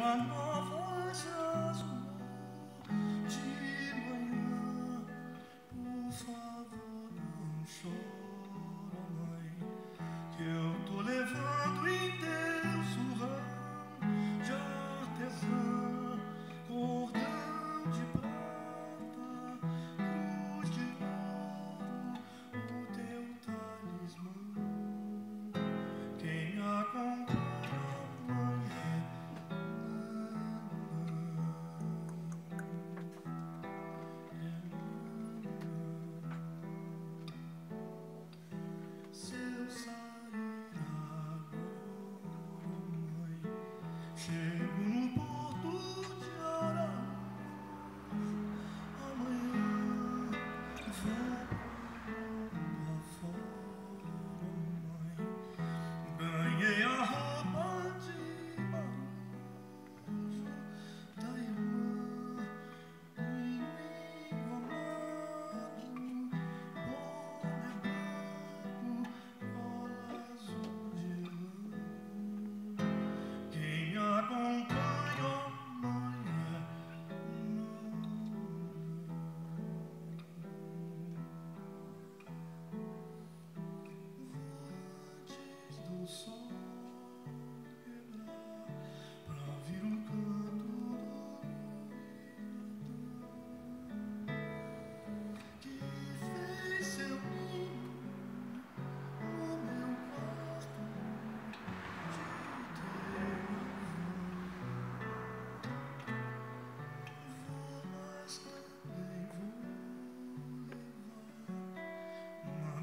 uma nova jasmine de manhã. Por favor, não chora, mãe, que eu tô levando em Deus o de artesã, cordão de prata, cruz de ouro, o teu talismã. Quem a care.